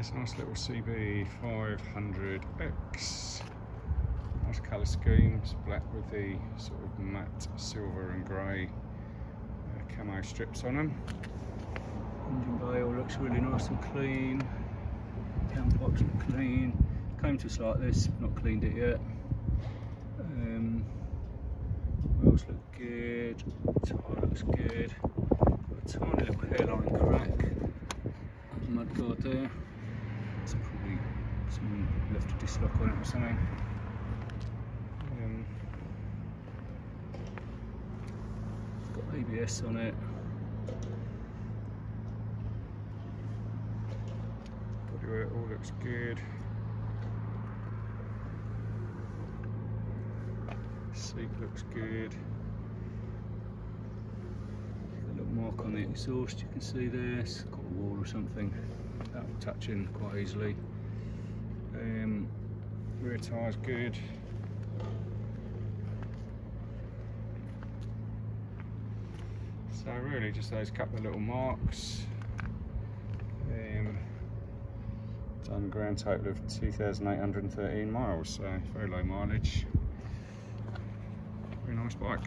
A nice little CB 500X. Nice colour schemes, black with the sort of matte silver and grey uh, camo strips on them. Engine bay all looks really nice and clean. Downpipes look clean. Came to us like this, not cleaned it yet. Um, wheels look good, tyre looks good. Got a tiny little hairline crack. Mudguard there. It's probably someone left a disc on it or something. Um, it's got ABS on it. Bodywork all looks good. Seat looks good. A little mark on the exhaust you can see there. Wall or something. That will touch in quite easily. Um, rear tyres good. So really just those couple of little marks. Um, done grand total of 2,813 miles, so very low mileage. Very nice bike.